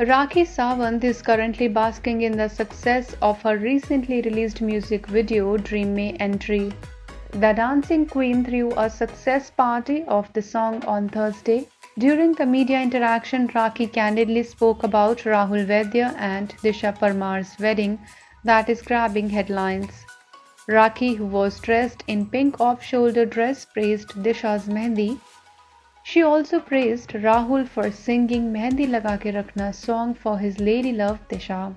Rakhi Sawant is currently basking in the success of her recently released music video Dream Mein Entry. The dancing queen threw a success party of the song on Thursday. During the media interaction, Rakhi candidly spoke about Rahul Vaidya and Disha Parmar's wedding that is grabbing headlines. Rakhi, who was dressed in pink off-shoulder dress, praised Disha's mehndi she also praised Rahul for singing Mehndi Laga Ke Rakhna song for his lady love Disha.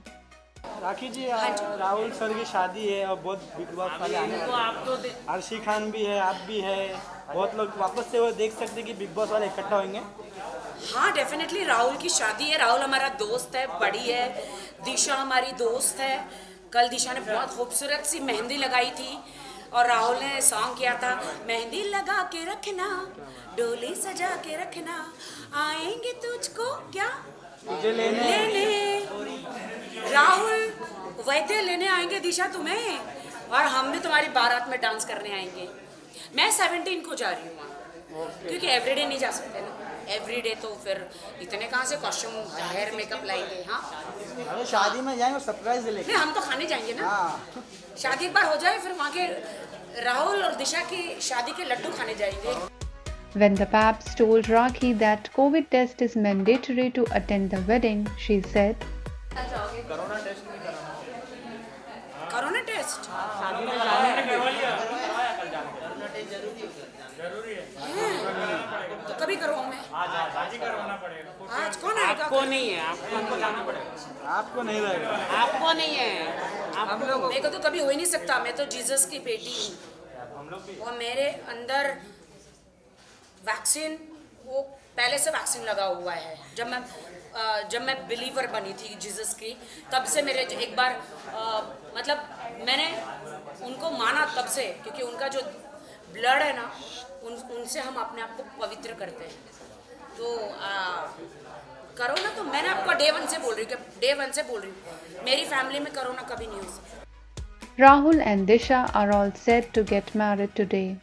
Rakhi ji Rahul sir की शादी है और बहुत big boss वाले आने अर्शी खान भी है आप भी है। बहुत लोग वापस से वो देख सकते हैं कि बिग बॉस वाले इकट्ठा होंगे। हाँ डेफिनेटली राहुल की शादी है। राहुल हमारा दोस्त है बड़ी है। दिशा हमारी दोस्त है। कल दिशा ने बहुत खूबसूरत सी मेहंदी लगाई थी। और राहुल ने सॉन्ग किया था मेहंदी लगा के रखना डोली सजा के रखना आएँगे तुझको क्या? लेने। लेने। राहुल वैद्य लेने आएँगे दिशा तुम्हें और हम भी तुम्हारी बारात में डांस करने आएँगे। मैं सेवनटीन को जा रही हूँ क्योंकि एवरीडे नहीं जा सकते ना। एवरीडे तो फिर इतने कहाँ से कॉस्ट्यूम हेयर मेकअप लाएँगे हाँ? अरे शादी में जाएँगे सरप्राइज़ नहीं हम तो खाने जाएँगे ना। हाँ। शादी एक बार हो जाए फिर वहाँ के राहुल और दिशा की शादी के लड्डू खाने जाएँगे When the Paps told Rakhi that COVID test is mandatory to attend the wedding, she said, "Corona test नहीं कराना Corona test? शादी में जाने करो ना टेस्ट तो कभी करो मैं आज आज ही करवाना पड़ेगा आज कौन आएगा आपको नहीं है आपको जाना पड़ेगा आपको नहीं रहेगा आपको नहीं है आप लोग मेरे को तो कभी हो ही नहीं सकता मैं तो जीसस की बेटी हूँ। और मेरे अंदर वैक्सीन वो पहले से वैक्सीन लगा हुआ है। जब मैं जब मैं बिलीवर बनी थी जीसस की तब से मेरे एक बार मतलब मैंने उनको माना तब से क्योंकि उनका जो ब्लड है ना उन उनसे हम अपने आप को पवित्र करते हैं। तो आ, करो ना तो मैंने आपको डे वन से बोल रही हूँ डे वन से बोल रही हूँ मेरी फैमिली में कोरोना कभी नहीं हो सकता Rahul and Disha are all set to get married today.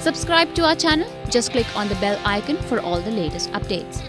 Subscribe to our channel. Just click on the bell icon for all the latest updates.